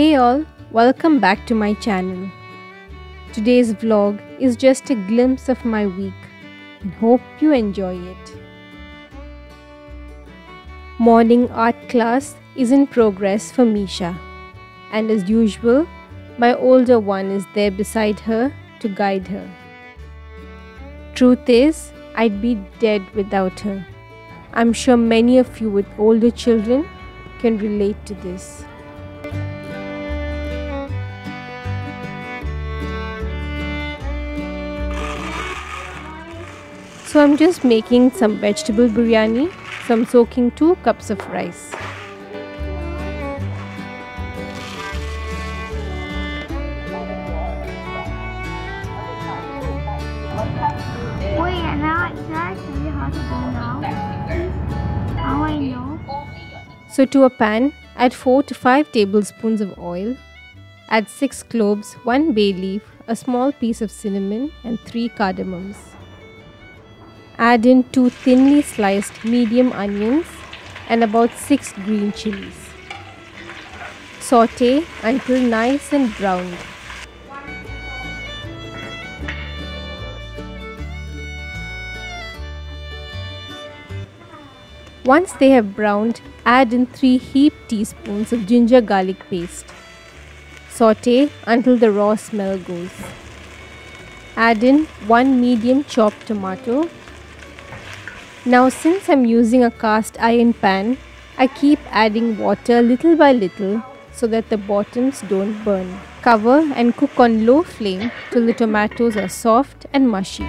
Hey all, welcome back to my channel. Today's vlog is just a glimpse of my week and hope you enjoy it. Morning art class is in progress for Misha and as usual, my older one is there beside her to guide her. Truth is, I'd be dead without her. I'm sure many of you with older children can relate to this. So I'm just making some vegetable biryani. So I'm soaking 2 cups of rice. Wait, and now exactly how to do now? How I know? So to a pan, add 4 to 5 tablespoons of oil. Add 6 cloves, 1 bay leaf, a small piece of cinnamon and 3 cardamoms. Add in 2 thinly sliced medium onions and about 6 green chilies. Saute until nice and browned. Once they have browned, add in 3 heaped teaspoons of ginger garlic paste. Saute until the raw smell goes. Add in 1 medium chopped tomato. Now since I'm using a cast iron pan, I keep adding water little by little so that the bottoms don't burn. Cover and cook on low flame till the tomatoes are soft and mushy.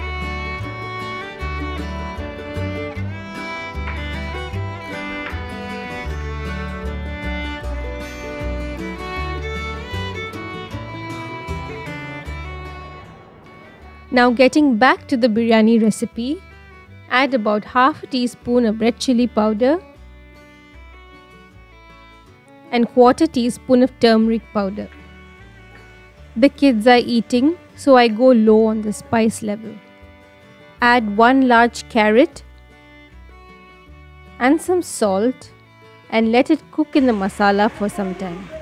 Now getting back to the biryani recipe, add about half a teaspoon of red chili powder and quarter teaspoon of turmeric powder. The kids are eating, so I go low on the spice level. Add one large carrot and some salt and let it cook in the masala for some time.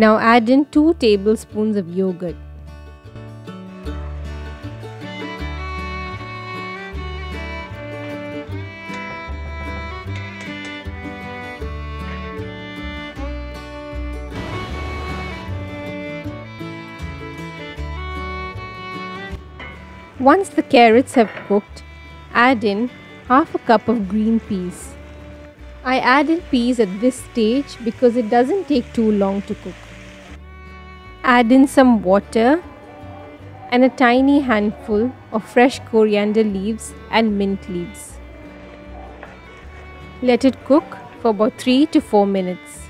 Now add in 2 tablespoons of yogurt. Once the carrots have cooked, add in half a cup of green peas. I added peas at this stage because it doesn't take too long to cook. Add in some water and a tiny handful of fresh coriander leaves and mint leaves. Let it cook for about 3 to 4 minutes.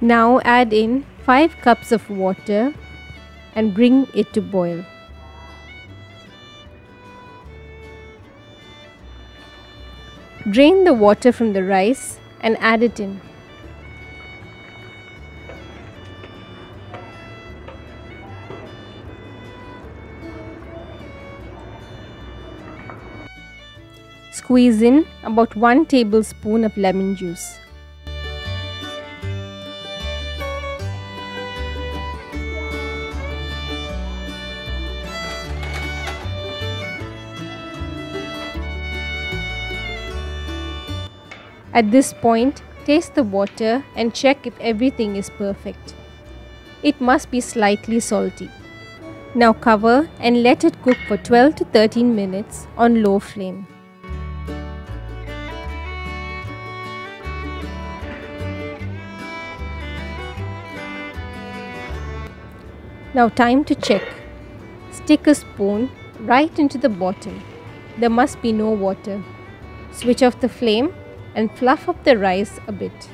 Now add in 5 cups of water and bring it to boil. Drain the water from the rice and add it in. Squeeze in about 1 tablespoon of lemon juice. At this point, taste the water and check if everything is perfect. It must be slightly salty. Now cover and let it cook for 12 to 13 minutes on low flame. Now time to check. Stick a spoon right into the bottom. There must be no water. Switch off the flame and fluff up the rice a bit.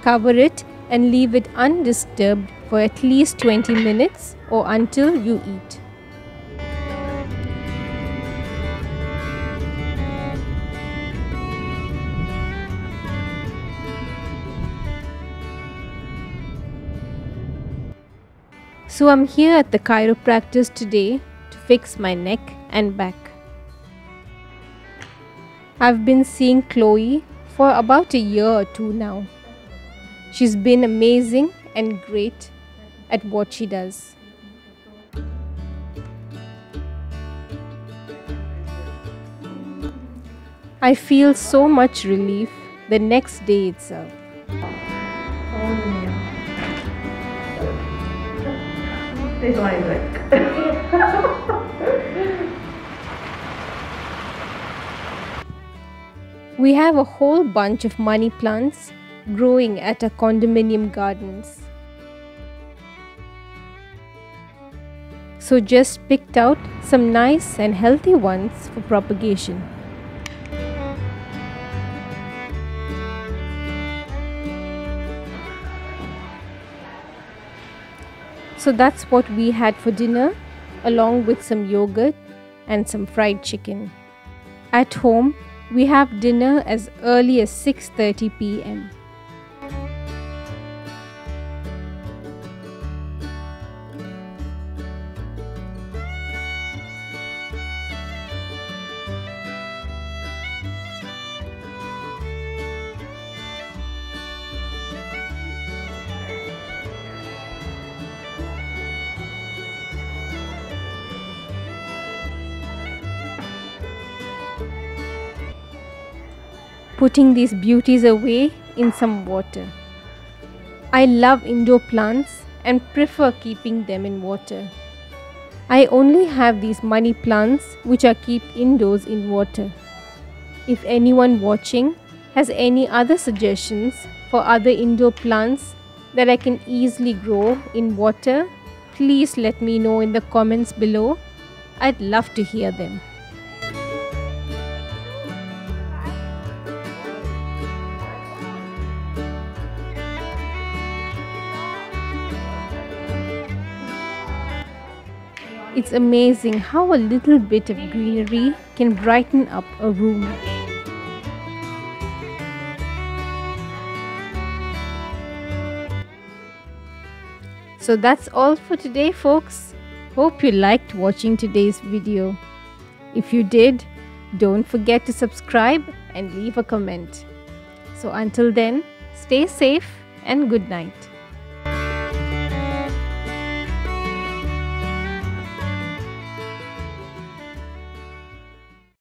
Cover it and leave it undisturbed for at least 20 minutes or until you eat. So I'm here at the chiropractor's today to fix my neck and back. I've been seeing Chloe for about a year or two now. She's been amazing and great at what she does. I feel so much relief the next day itself. Oh, One We have a whole bunch of money plants growing at our condominium gardens. So just picked out some nice and healthy ones for propagation. So that's what we had for dinner along with some yogurt and some fried chicken. At home, we have dinner as early as 6:30 p.m. putting these beauties away in some water. I love indoor plants and prefer keeping them in water. I only have these money plants which are kept indoors in water. If anyone watching has any other suggestions for other indoor plants that I can easily grow in water, please let me know in the comments below. I'd love to hear them. It's amazing how a little bit of greenery can brighten up a room. So that's all for today folks. Hope you liked watching today's video. If you did, don't forget to subscribe and leave a comment. So until then, stay safe and good night.